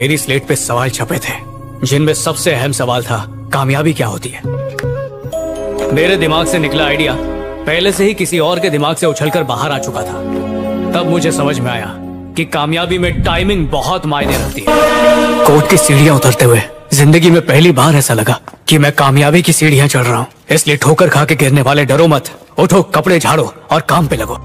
मेरी स्लेट पे सवाल छपे थे, जिनमें सबसे अहम सवाल था, कामयाबी क्या होती है? मेरे दिमाग से निकला आइडिया, पहले से ही किसी और के दिमाग से उछलकर बाहर आ चुका था। तब मुझे समझ में आया कि कामयाबी में टाइमिंग बहुत मायने रखती है। कोर्ट की सीढ़ियाँ उतरते हुए, ज़िंदगी में पहली बार ऐसा लगा कि मैं कामयाबी की सीढ़ियाँ चढ़ रहा हूँ। इसलिए ठोकर खा के गिरने वाले डरो मत, उठो, कपड़े झाड़ो और काम पे लगो।